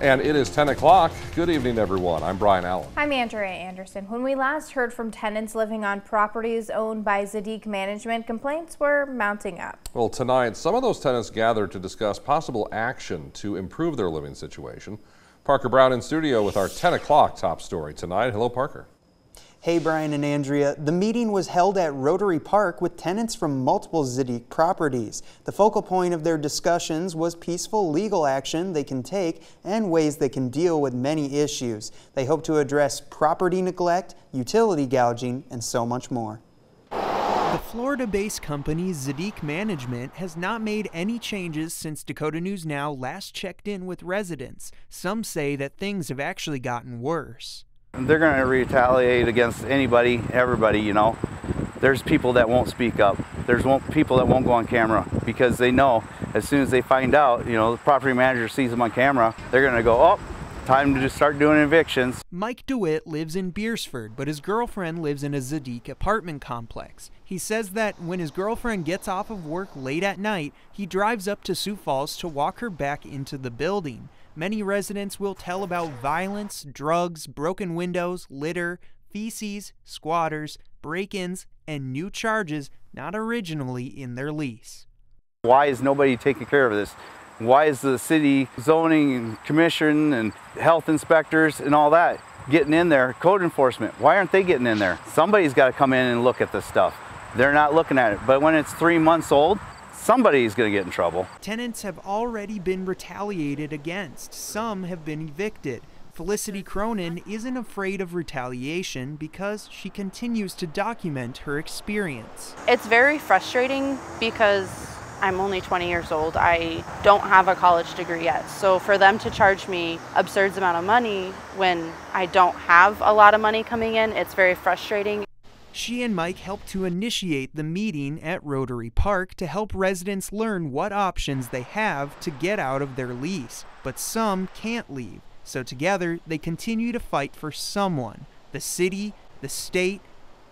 And it is 10 o'clock. Good evening, everyone. I'm Brian Allen. I'm Andrea Anderson. When we last heard from tenants living on properties owned by Tzadik Management, complaints were mounting up. Well, tonight, some of those tenants gathered to discuss possible action to improve their living situation. Parker Brown in studio with our 10 o'clock top story tonight. Hello, Parker. Hey, Brian and Andrea. The meeting was held at Rotary Park with tenants from multiple Tzadik properties. The focal point of their discussions was peaceful legal action they can take and ways they can deal with many issues. They hope to address property neglect, utility gouging, and so much more. The Florida-based company Tzadik Management has not made any changes since Dakota News Now last checked in with residents. Some say that things have actually gotten worse. They're going to retaliate against anybody, everybody, you know. There's people that won't speak up. There's people that won't go on camera because they know as soon as they find out, you know, the property manager sees them on camera, they're going to go, oh, time to just start doing evictions. Mike DeWitt lives in Beresford, but his girlfriend lives in a Tzadik apartment complex. He says that when his girlfriend gets off of work late at night, he drives up to Sioux Falls to walk her back into the building. Many residents will tell about violence, drugs, broken windows, litter, feces, squatters, break ins, and new charges not originally in their lease. Why is nobody taking care of this? Why is the city zoning commission and health inspectors and all that getting in there? Code enforcement, why aren't they getting in there? Somebody's got to come in and look at this stuff. They're not looking at it. But when it's three months old, somebody's going to get in trouble. Tenants have already been retaliated against. Some have been evicted. Felicity Cronin isn't afraid of retaliation because she continues to document her experience. It's very frustrating because I'm only 20 years old. I don't have a college degree yet. So for them to charge me absurd amount of money when I don't have a lot of money coming in, it's very frustrating. She and Mike helped to initiate the meeting at Rotary Park to help residents learn what options they have to get out of their lease. But some can't leave, so together they continue to fight for someone the city, the state,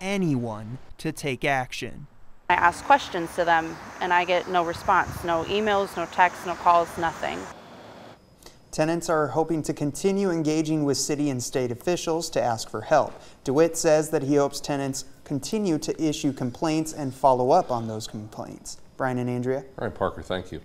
anyone to take action. I ask questions to them and I get no response no emails, no texts, no calls, nothing. Tenants are hoping to continue engaging with city and state officials to ask for help. DeWitt says that he hopes tenants continue to issue complaints and follow up on those complaints. Brian and Andrea. Right, Parker, thank you.